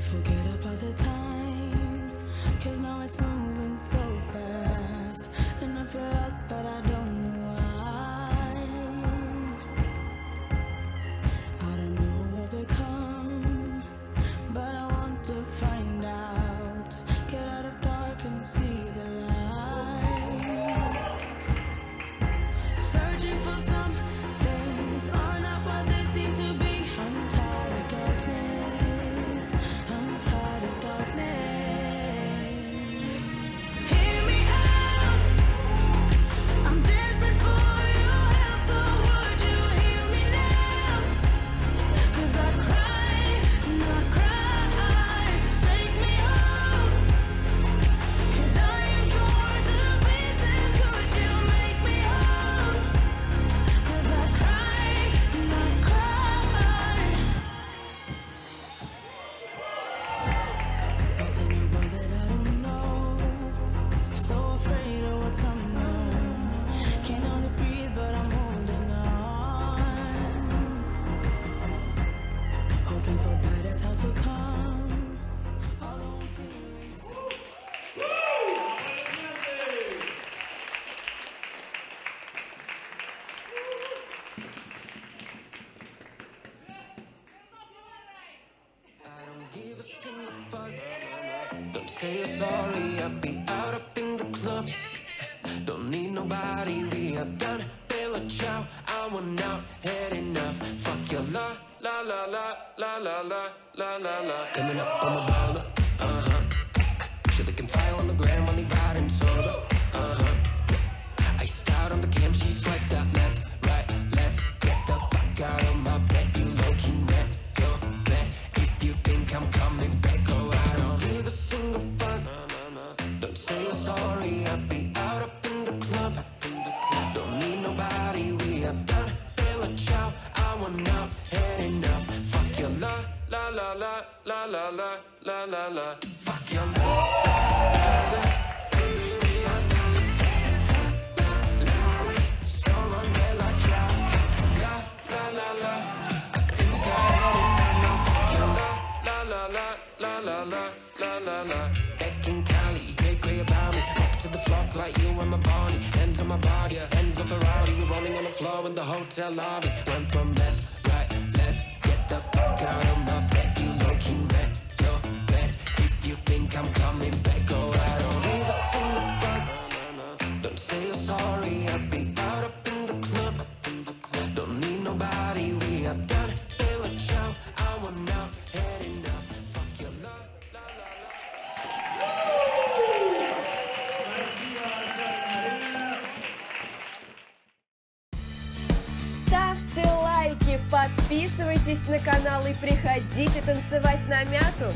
forget about the time? Don't say you're sorry, I'll be out up in the club. Don't need nobody, we are done. Bella ciao, I want out, had enough. Fuck your la la la la la la la la la la. Coming up on my baller, uh huh. She looking fire on the gram, only sorry, I'll be out up in the club. Don't need nobody, we are done. Bella ciao, I want out, had enough. Fuck your la la la la la la la la la la. Fuck your la la la. La la la la. La la la la la la la la like you and my body. Hands on my body, hands on Ferrari. We're rolling on the floor in the hotel lobby. Went from left, right, left. Get the fuck out of my bed. Подписывайтесь на канал и приходите танцевать на мяту.